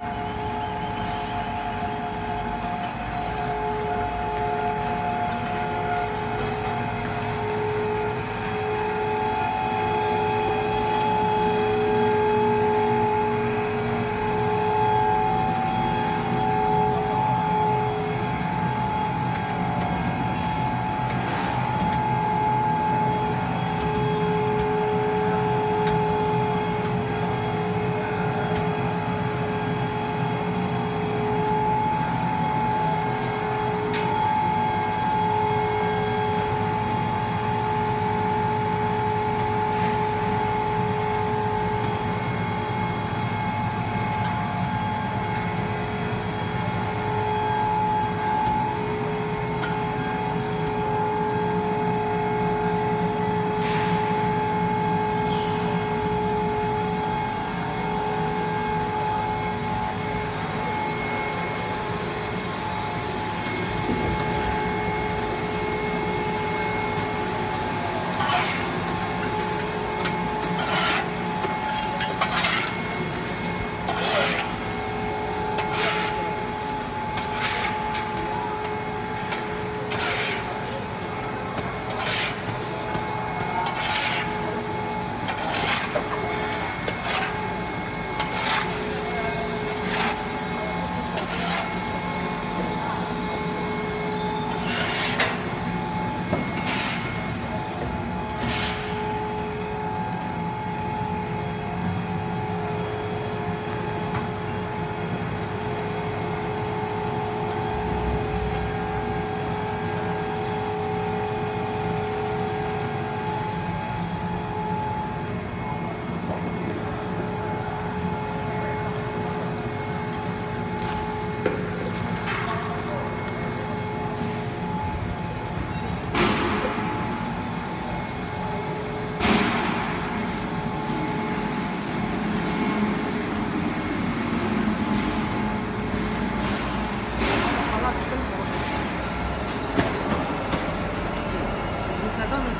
you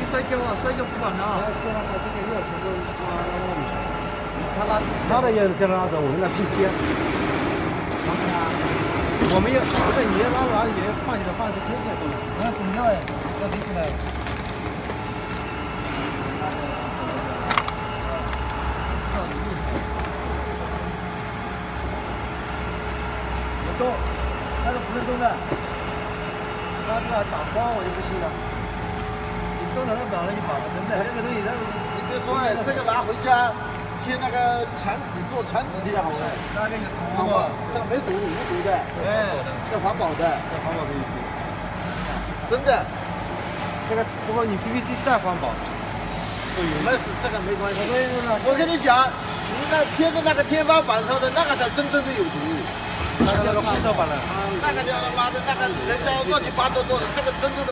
跤啊，摔跤不管了。他拉他的也是这样拉走，我们那 PC。我们要不是你要拉哪里也放起来，放在车上都。那重要哎，要提起来。不动，那个不能动的。拉出来长包我就不信了。都拿到表了，一把了，真的。这个东西，你别说哎，这个拿回家贴那个墙纸，做墙纸贴好了。那个有毒吗？这个没毒，无毒的。哎，这环保的。这环保 PVC。真的。这个不过你 PVC 再环保，没事，这个没关系。我跟你讲，你那贴在那个天花板上的那个才真正的有毒。那个叫空调板了。那个叫他妈的，那个人家乱七八糟做的，这个真正的。